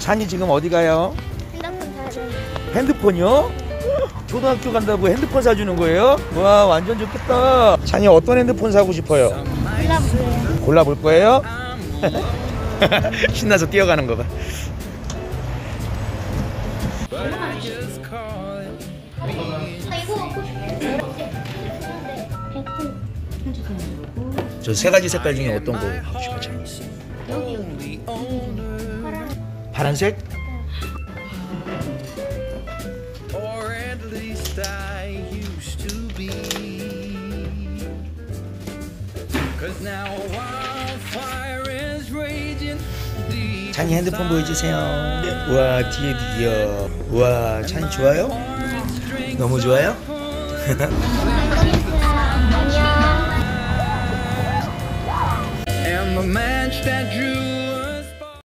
찬이 지금 어디 가요? 핸드폰 돼. 핸드폰이요? 초등학교 간다고 핸드폰 사주는 거예요? 와 완전 좋겠다 찬이 어떤 핸드폰 사고 싶어요? 골라보래요. 골라볼 거예요? 신나서 뛰어가는 거봐 저세 가지 색깔 중에 어떤 거 하고 싶어 찬이? 여기 파 란색? or at least I used to be. Cause now a wildfire is raging deep. 찬이 핸드폰 보여주세요. 우와 뒤에 드디어. 우와 찬이 좋아요? 너무 좋아요? 안녕.